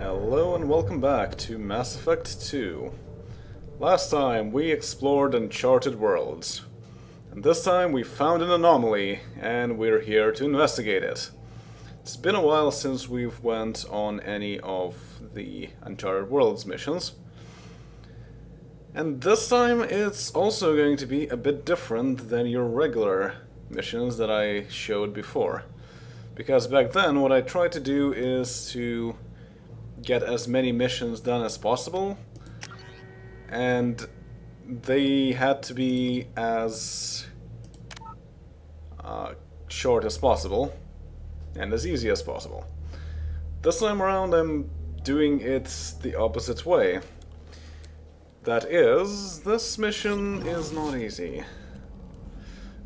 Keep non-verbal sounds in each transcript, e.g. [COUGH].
Hello and welcome back to Mass Effect 2. Last time we explored uncharted worlds. And this time we found an anomaly and we're here to investigate it. It's been a while since we've went on any of the Uncharted Worlds missions. And this time it's also going to be a bit different than your regular missions that I showed before. Because back then what I tried to do is to get as many missions done as possible and they had to be as uh, short as possible and as easy as possible. This time around I'm doing it the opposite way. That is, this mission is not easy.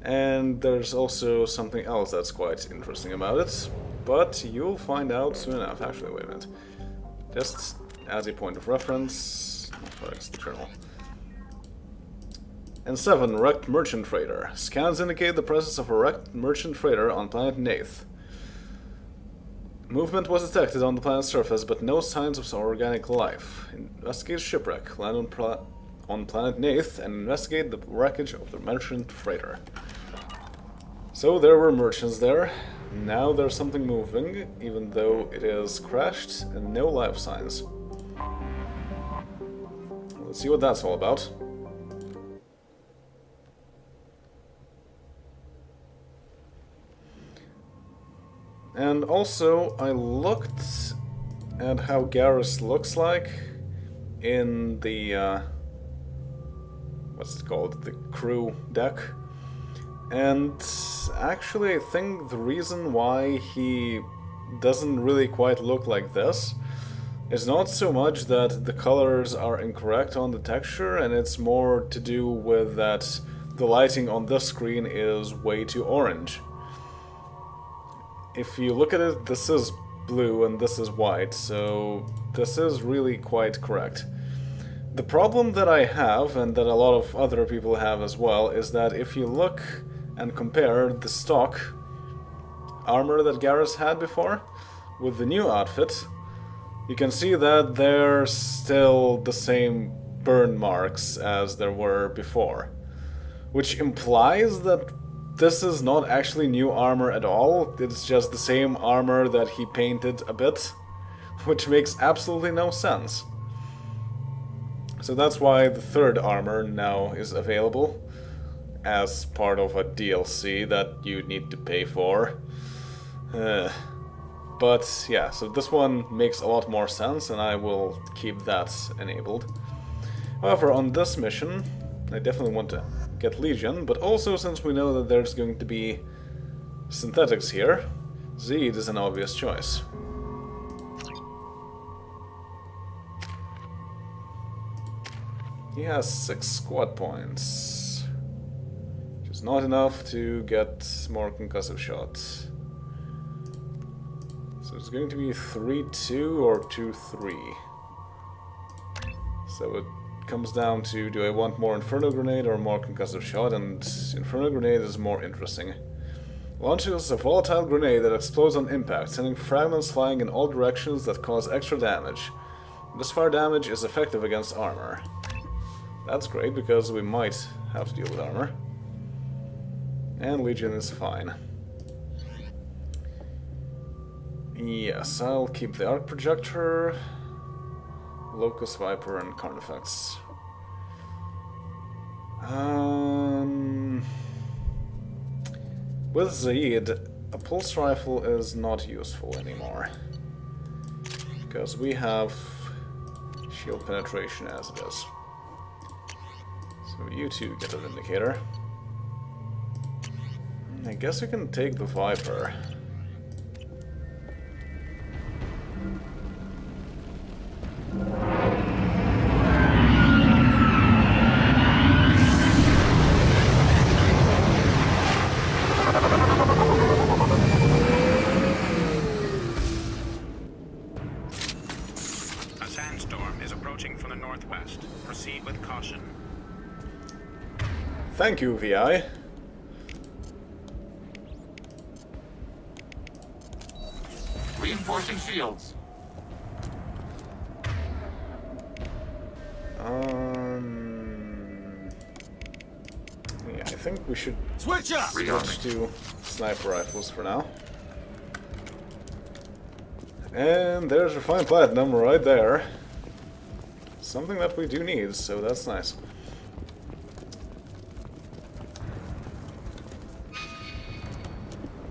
And there's also something else that's quite interesting about it, but you'll find out soon enough. Actually, wait a minute. Just as a point of reference, it's the journal. N7, wrecked merchant freighter. Scans indicate the presence of a wrecked merchant freighter on planet Nath. Movement was detected on the planet's surface, but no signs of organic life. Investigate shipwreck. Land on, on planet Nath and investigate the wreckage of the merchant freighter. So there were merchants there. Now there's something moving, even though it is crashed and no life signs. Let's see what that's all about. And also, I looked at how Garrus looks like in the, uh, what's it called, the crew deck. And actually, I think the reason why he doesn't really quite look like this is not so much that the colors are incorrect on the texture, and it's more to do with that the lighting on this screen is way too orange if you look at it, this is blue and this is white, so this is really quite correct. The problem that I have, and that a lot of other people have as well, is that if you look and compare the stock armor that Garrus had before with the new outfit, you can see that there's still the same burn marks as there were before. Which implies that this is not actually new armor at all, it's just the same armor that he painted a bit, [LAUGHS] which makes absolutely no sense. So that's why the third armor now is available as part of a DLC that you need to pay for. Uh, but yeah, so this one makes a lot more sense and I will keep that enabled. However, on this mission, I definitely want to get Legion, but also since we know that there's going to be synthetics here, Zaeed is an obvious choice. He has six squad points, not enough to get more concussive shots. So it's going to be 3-2 or 2-3. So it comes down to do I want more Inferno Grenade or more Concussive Shot, and Inferno Grenade is more interesting. Launches a volatile grenade that explodes on impact, sending fragments flying in all directions that cause extra damage. This fire damage is effective against armor. That's great, because we might have to deal with armor. And Legion is fine. Yes, I'll keep the arc projector. Locust Viper and Carnifex. Um, with Zaeed, a pulse rifle is not useful anymore. Because we have shield penetration as it is. So you two get an indicator. I guess we can take the Viper. A sandstorm is approaching from the northwest. Proceed with caution. Thank you, VI. Shields. Um, yeah, I think we should Switch up! switch to sniper rifles for now. And there's refined platinum right there. Something that we do need, so that's nice.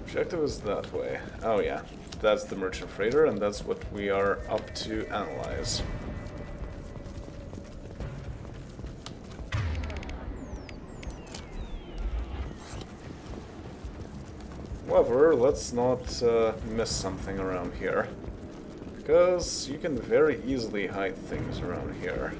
Objective is that way. Oh yeah, that's the merchant freighter, and that's what we are up to analyze. However, let's not uh, miss something around here. Because you can very easily hide things around here.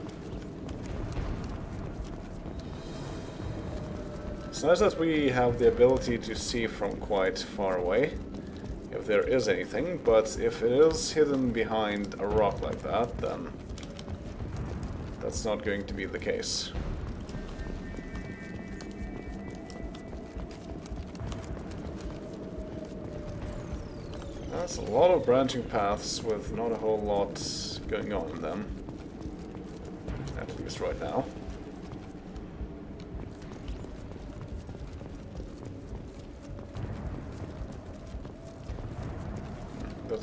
It's nice that we have the ability to see from quite far away, there is anything, but if it is hidden behind a rock like that, then that's not going to be the case. That's a lot of branching paths with not a whole lot going on in them. At least right now.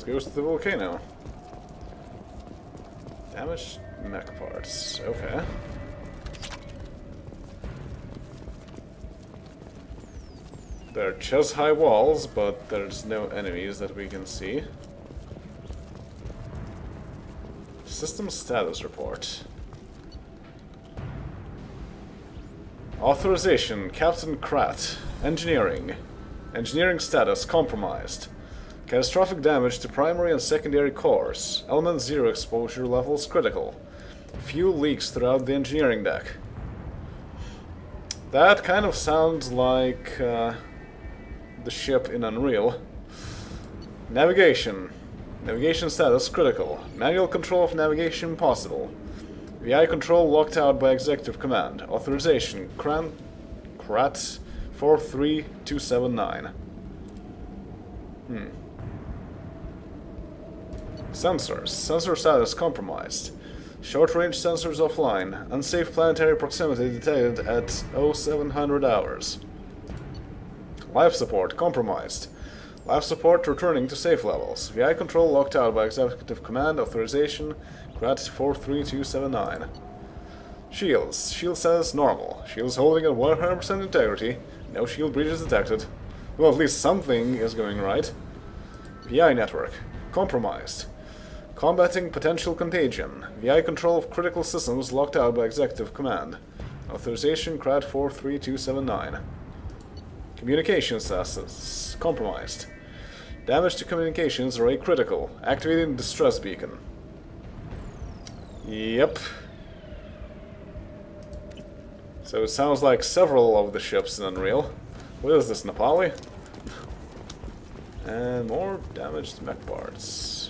That goes to the volcano. Damaged mech parts. Okay. There are chest high walls, but there's no enemies that we can see. System status report. Authorization, Captain Kratt. Engineering. Engineering status compromised. Catastrophic damage to primary and secondary cores. Element 0 exposure levels critical. Fuel leaks throughout the engineering deck. That kind of sounds like uh, the ship in Unreal. Navigation. Navigation status critical. Manual control of navigation possible. VI control locked out by executive command. Authorization. Kran Kratt 43279. Hmm. Sensors. Sensor status compromised. Short-range sensors offline. Unsafe planetary proximity detected at 0700 hours. Life support compromised. Life support returning to safe levels. VI control locked out by executive command authorization Kratt 43279. Shields. Shield status normal. Shields holding at 100% integrity. No shield breaches detected. Well, at least something is going right. VI network. Compromised. Combating potential contagion. VI control of critical systems locked out by executive command. Authorization Kratt 43279. Communications assets compromised. Damage to communications array critical. Activating distress beacon. Yep. So it sounds like several of the ships in Unreal. What is this, Nepali? And more damaged mech parts.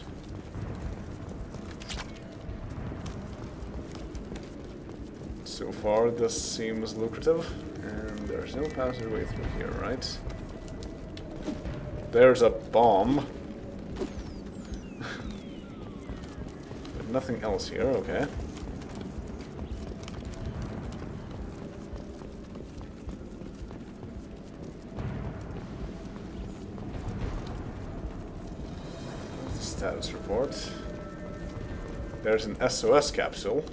So far this seems lucrative, and there's no passageway through here, right? There's a bomb. but [LAUGHS] nothing else here, okay. Status report. There's an SOS capsule.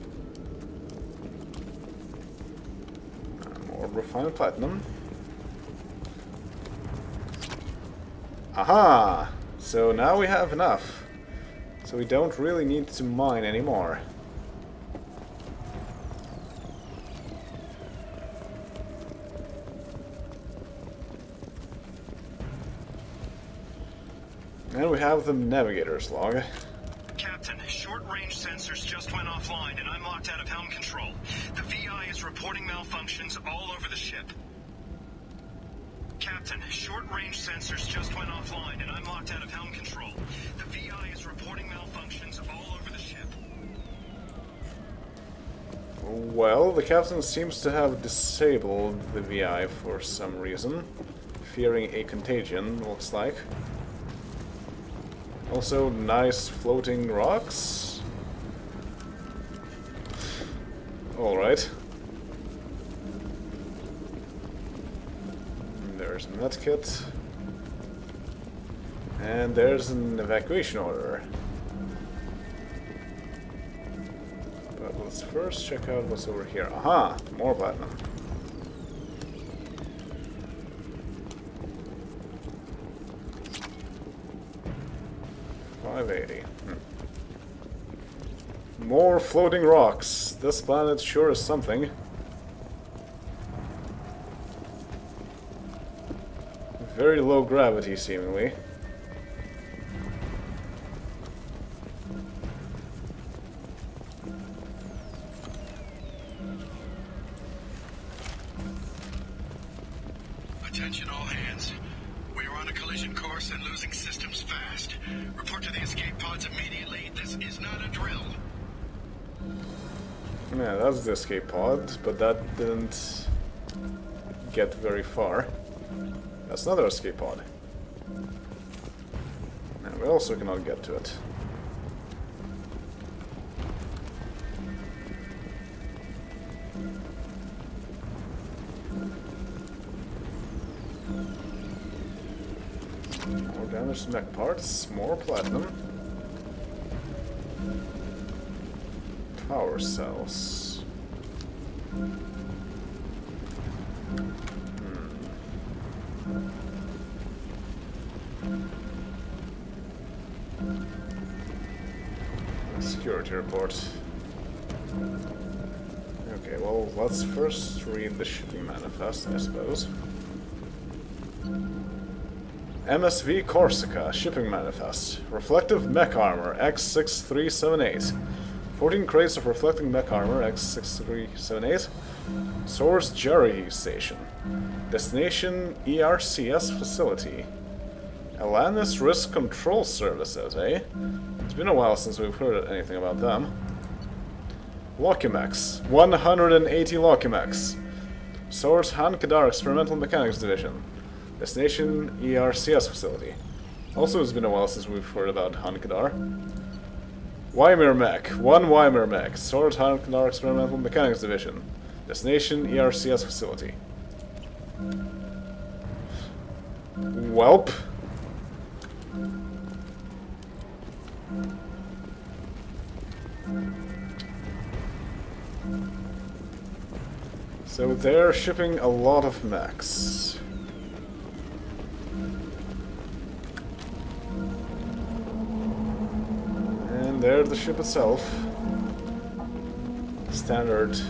More refined platinum. Aha! So now we have enough. So we don't really need to mine anymore. And we have the navigator's log. Captain, short-range sensors just went offline and I'm locked out of helm control. Is reporting malfunctions all over the ship. Captain, short-range sensors just went offline and I'm locked out of helm control. The VI is reporting malfunctions all over the ship. Well, the captain seems to have disabled the VI for some reason. Fearing a contagion, looks like. Also, nice floating rocks. Alright. There's a medkit. And there's an evacuation order. But let's first check out what's over here. Aha! More platinum. Five eighty. Hmm. More floating rocks. This planet sure is something. Very low gravity, seemingly. Attention all hands. We are on a collision course and losing systems fast. Report to the escape pods immediately. This is not a drill. Yeah, that's the escape pod, but that didn't get very far. That's another escape pod. And we also cannot get to it. More damaged mech parts, more platinum. Power cells. Report. Okay, well, let's first read the shipping manifest, I suppose. MSV Corsica, shipping manifest. Reflective mech armor, X6378. 14 crates of reflecting mech armor, X6378. Source Jerry Station. Destination ERCS facility. Elanus Risk Control Services, eh? It's been a while since we've heard anything about them. Lokimex. 180 Lokimex. Source Hahne-Kedar Experimental Mechanics Division. Destination ERCS facility. Also, it's been a while since we've heard about Han Kadar. YMIR Mech. One YMIR Mech. Source Hahne-Kedar Experimental Mechanics Division. Destination ERCS facility. Welp. So they're shipping a lot of mechs. And there's the ship itself. Standard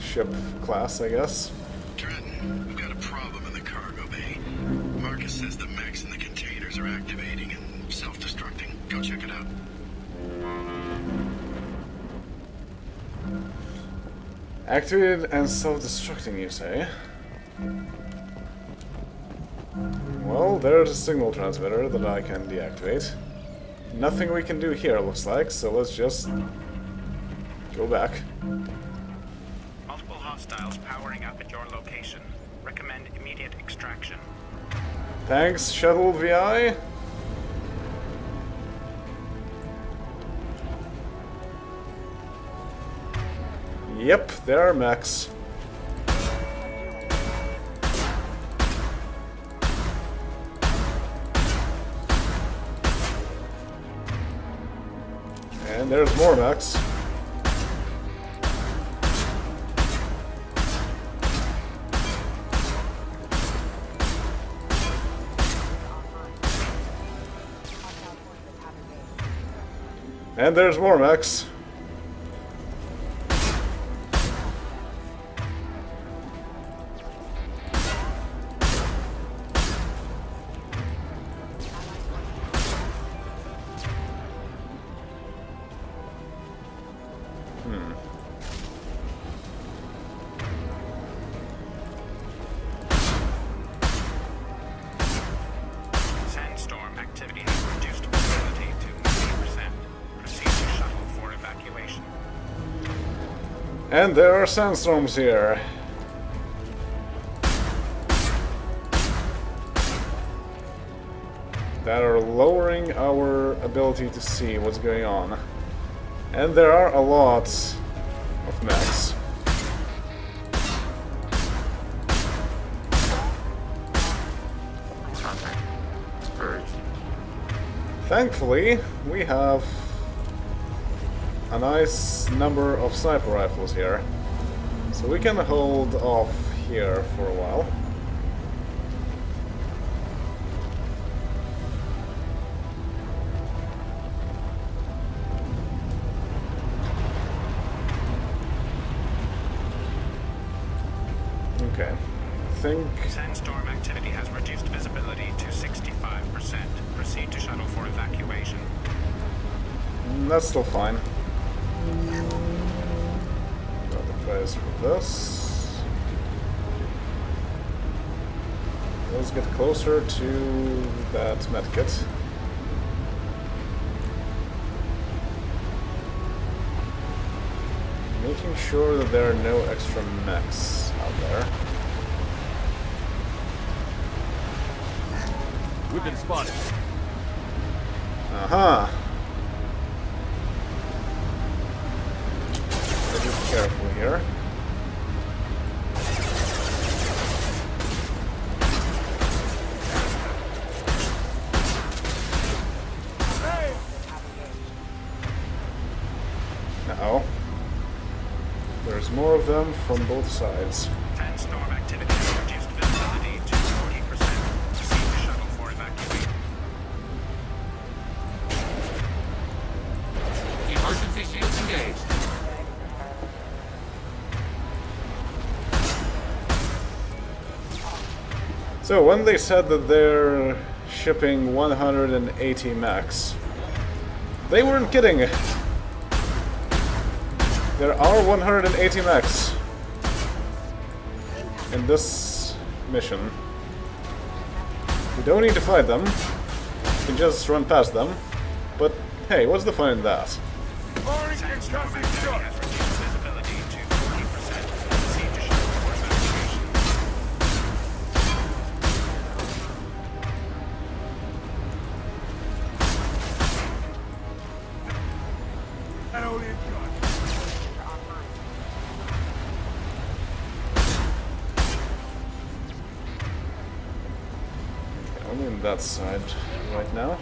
ship class, I guess. Trenton, we've got a problem in the cargo bay. Marcus says the mechs in the containers are activating and self-destructing. Go check it out. Activated and self-destructing, you say? Well, there's a signal transmitter that I can deactivate. Nothing we can do here, looks like, so let's just go back. Multiple hostiles powering up at your location. Recommend immediate extraction. Thanks, Shuttle VI. Yep, there are mechs. And there's more mechs. And there's more mechs. And there are sandstorms here. That are lowering our ability to see what's going on. And there are a lot of mechs. Thankfully, we have a nice number of sniper rifles here. So we can hold off here for a while. Okay. I think Sandstorm activity has reduced visibility to 65%. Proceed to shuttle for evacuation. Mm, That's still fine. Place for this. Let's get closer to that medkit. Making sure that there are no extra mechs out there. We've been spotted. Aha! Be There's more of them from both sides. Sandstorm activity has reduced visibility to 40%. Proceed to shuttle for evacuation. Emergency shields engaged. So when they said that they're shipping 180 max, they weren't kidding. There are 180 mechs in this mission. We don't need to fight them. We can just run past them. But hey, what's the fun in that? Only on that side right now.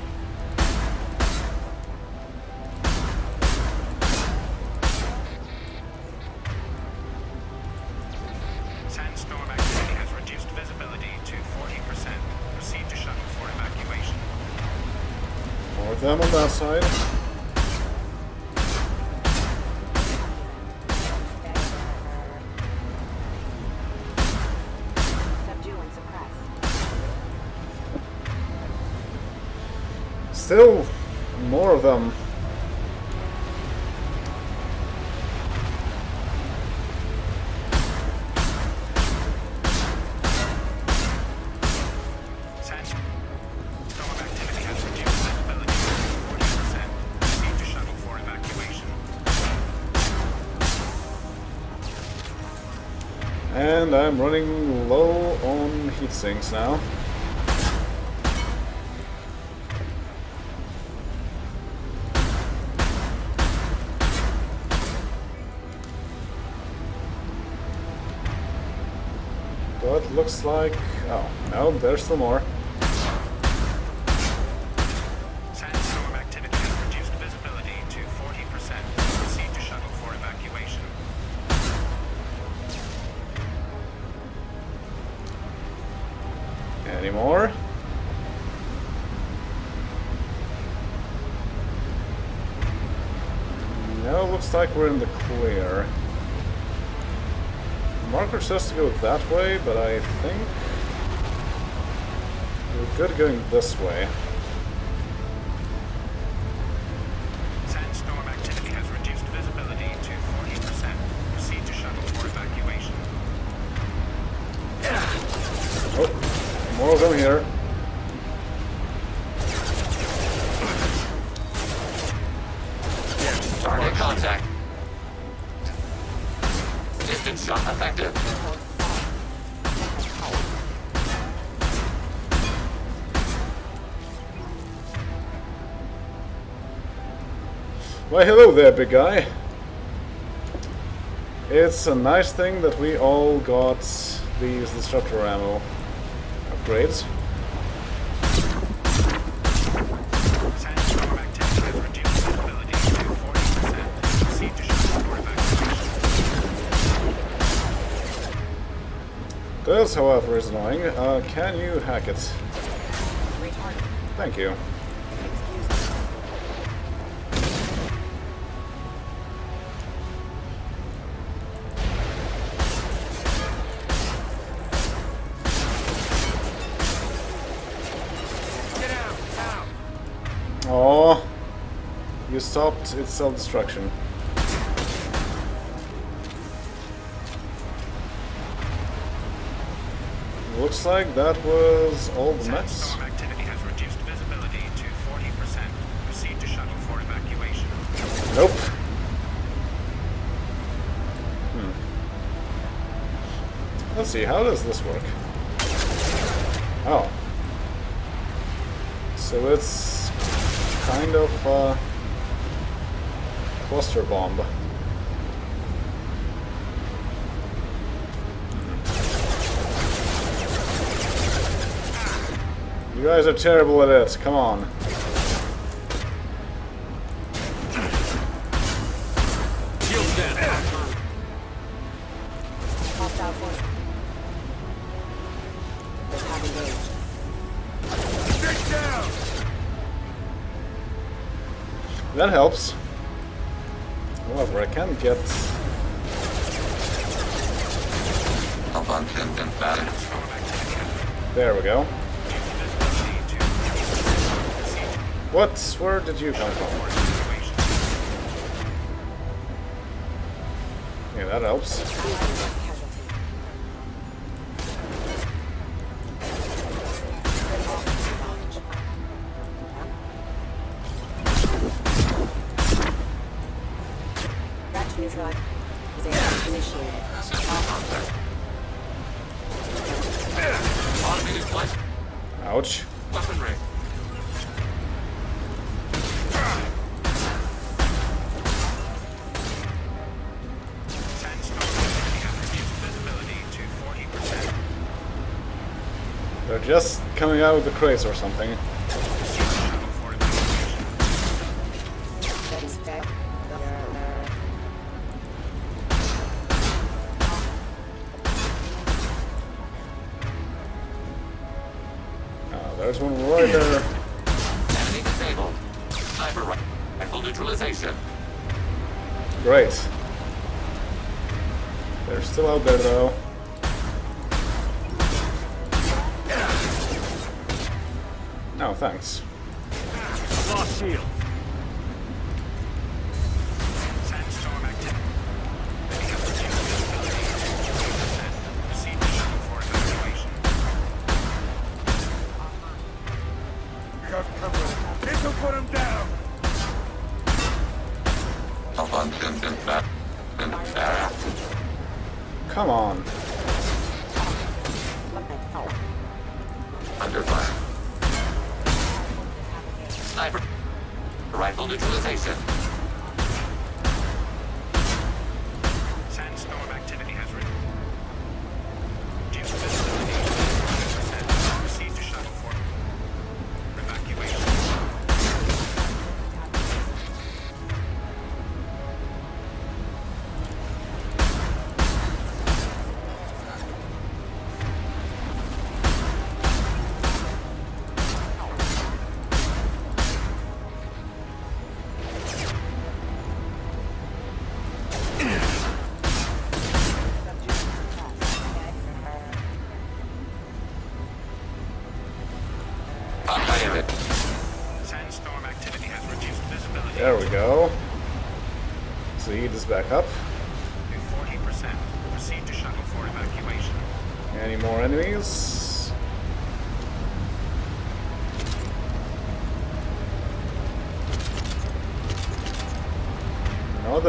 Still more of them. Sandstorm activity has reduced visibility to 40%. Proceed to shuttle for evacuation. And I'm running low on heat sinks now. Looks like... Oh, no, there's some more. Sandstorm activity has reduced visibility to 40%. Proceed to shuttle for evacuation. Any more? No, looks like we're in the Says to go that way, but I think we're good going this way. Distance shot effective. Why hello there, big guy. It's a nice thing that we all got these disruptor ammo upgrades. This, however, is annoying. Uh, can you hack it? Thank you. Oh, you stopped its self-destruction. looks like that was all the mess. Nope. Hmm. Let's see, how does this work? Oh. So it's kind of a cluster bomb. You guys are terrible at it. Come on. That helps. did you come from? Yeah, that helps. out with the craze or something. No, thanks. Lost shield.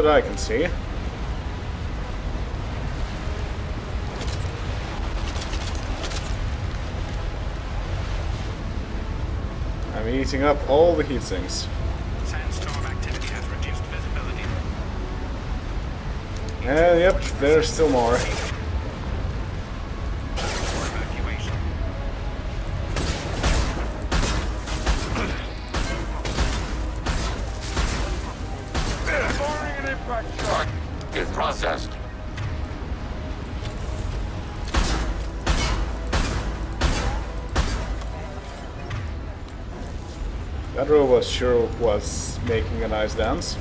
that I can see. I'm eating up all the heat sinks. And eh, yep, there's still more. Target processed. That robot sure was making a nice dance.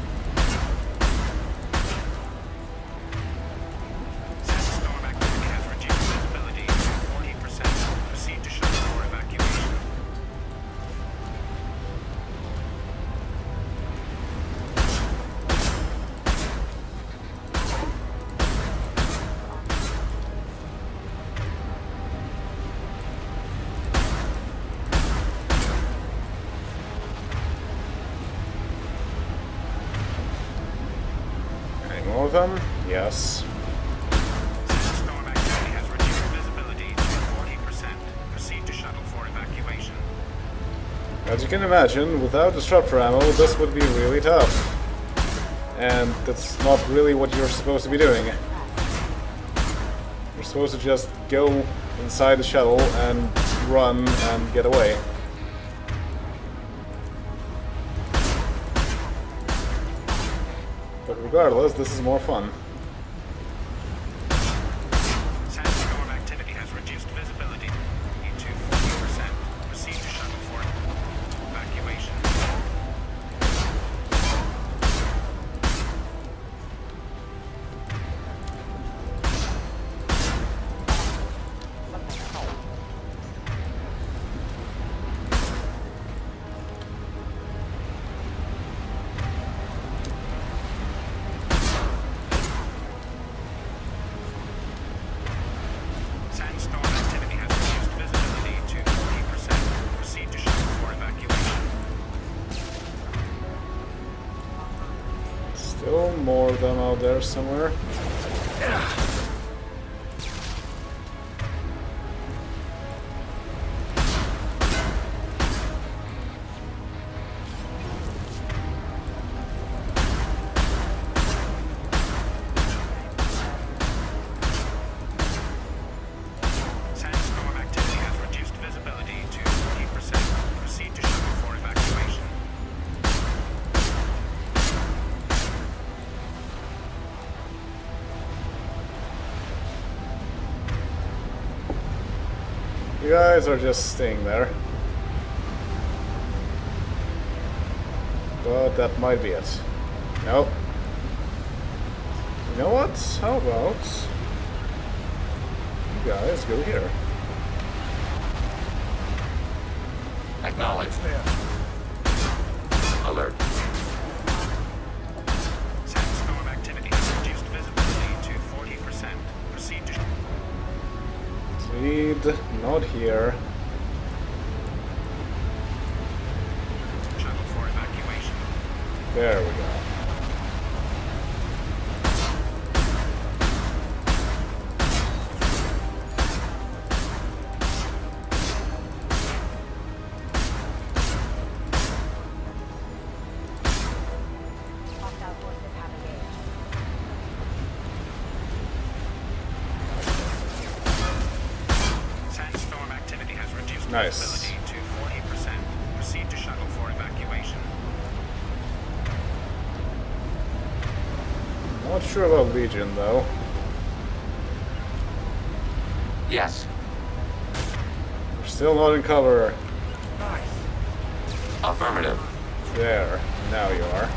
Imagine, without disruptor ammo, this would be really tough. And that's not really what you're supposed to be doing. You're supposed to just go inside the shuttle and run and get away. But regardless, this is more fun. Somewhere. Guys are just staying there. But that might be it. Nope. You know what? How about you guys go here? Acknowledged. Not here. shuttle for evacuation. There we Nice. visibility to 40%. Proceed to shuttle for evacuation. Not sure about Legion though. Yes. We're still not in cover. Nice. Affirmative. There. Now you are.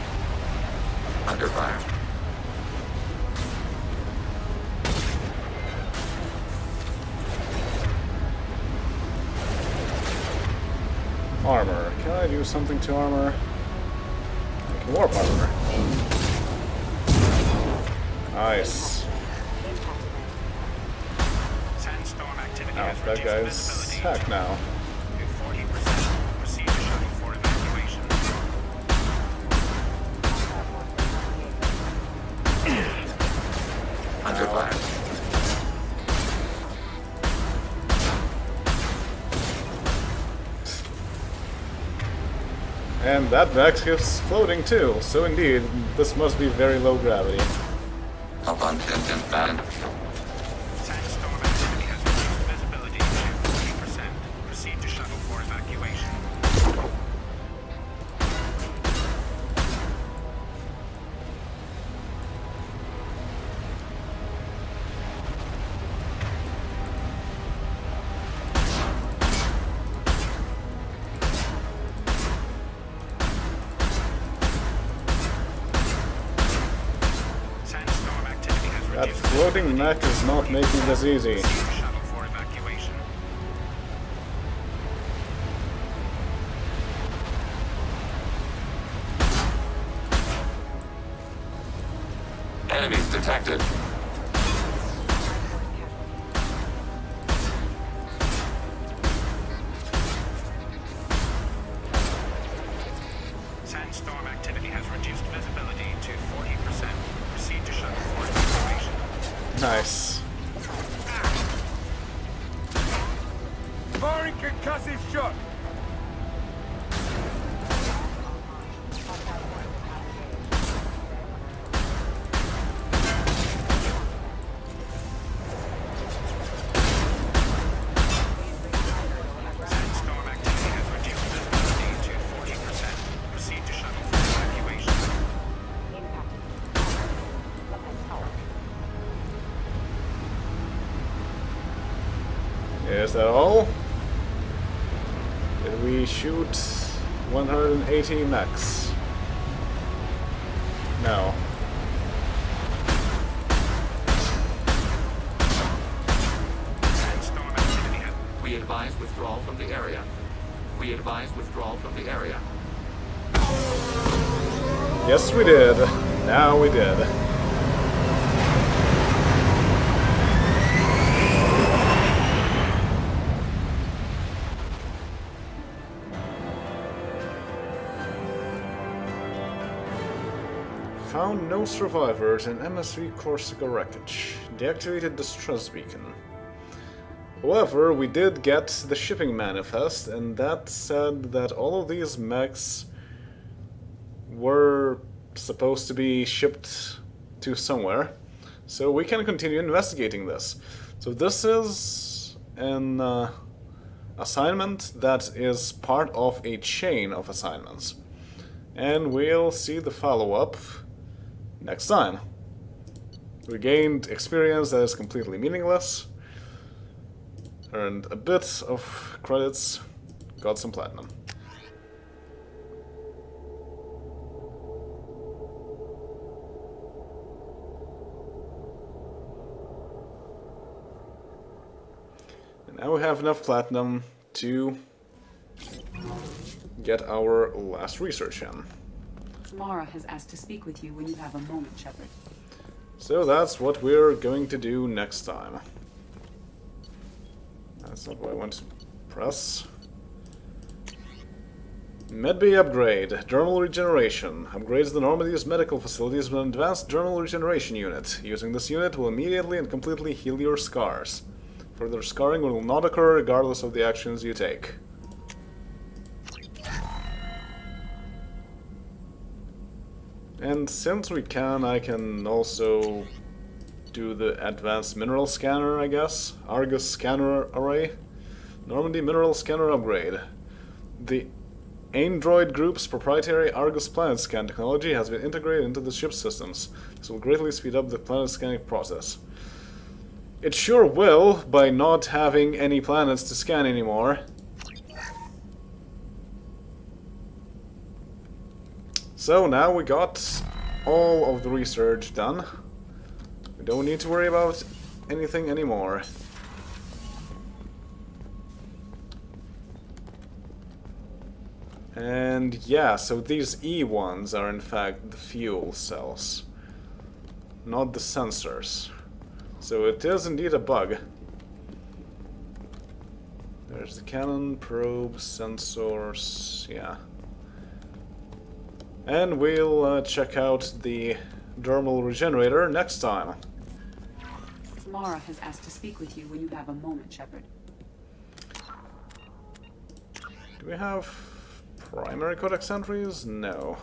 Under fire. I do something to armor? I can warp armor. Nice. Oh, that guy's hacked now. And that Vex is floating too, so indeed, this must be very low gravity. Easy. Shuttle for evacuation. Enemies detected. Is that all? Did we shoot 180 mechs? No. Sandstorm activity has We advise withdrawal from the area. We advise withdrawal from the area. Yes, we did. Now we did. No survivors in MSV Corsica wreckage. Deactivated distress beacon. However, we did get the shipping manifest, and that said that all of these mechs were supposed to be shipped to somewhere, so we can continue investigating this. So this is an uh, assignment that is part of a chain of assignments, and we'll see the follow-up next time. We gained experience that is completely meaningless, earned a bit of credits, got some platinum. And now we have enough platinum to get our last research in. Mara has asked to speak with you when you have a moment, Shepard. So that's what we're going to do next time. That's not what I want to press. Medbay upgrade. Dermal regeneration. Upgrades the Normandy's medical facilities with an advanced dermal regeneration unit. Using this unit will immediately and completely heal your scars. Further scarring will not occur regardless of the actions you take. And since we can, I can also do the advanced mineral scanner, I guess. Argus scanner array. Normandy mineral scanner upgrade. The Android Group's proprietary Argus planet scan technology has been integrated into the ship's systems. This will greatly speed up the planet scanning process. It sure will, by not having any planets to scan anymore. So now we got all of the research done. We don't need to worry about anything anymore. And yeah, so these E ones are in fact the fuel cells, not the sensors. So it is indeed a bug. There's the cannon, probe, sensors, yeah. And we'll uh, check out the dermal regenerator next time. Mara has asked to speak with you when you have a moment, Shepard. Do we have primary codex entries? No.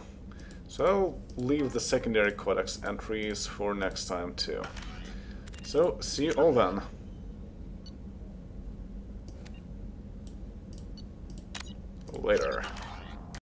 So I'll leave the secondary codex entries for next time too. So, see you all then. Later.